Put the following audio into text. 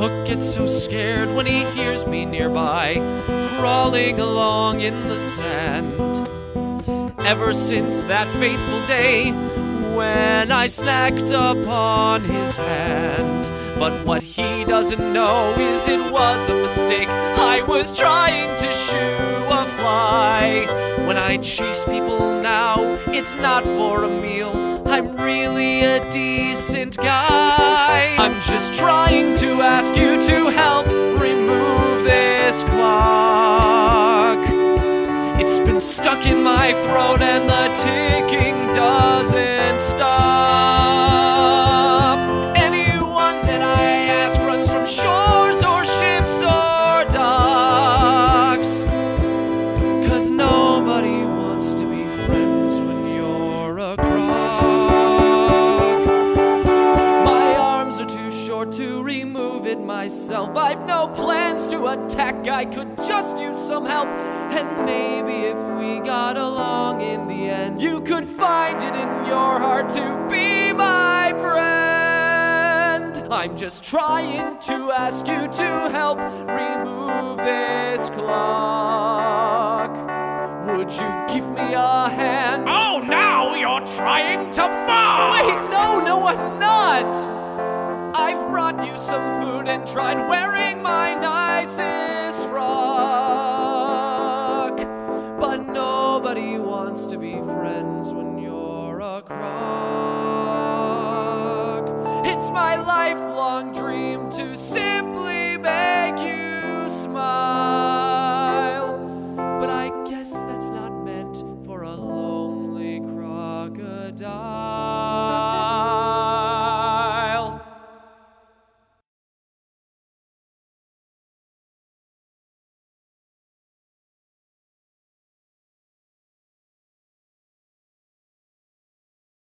Hook gets so scared when he hears me nearby, crawling along in the sand. Ever since that fateful day when I snacked upon his hand. But what he doesn't know is it was a mistake. I was trying to shoo a fly. When I chase people now, it's not for a meal. I'm really a decent guy. I'm just trying to ask you to help remove this clock. It's been stuck in my throat and the ticking doesn't stop. Myself. I've no plans to attack, I could just use some help. And maybe if we got along in the end, you could find it in your heart to be my friend. I'm just trying to ask you to help remove this clock. Would you give me a hand? Oh, now you're trying to mock! Wait, no, no, I'm not! I've brought you some food and tried wearing my nicest frock. But nobody wants to be friends when you're a croc. It's my lifelong dream to simply make you smile. But I guess that's not meant for a lonely crocodile.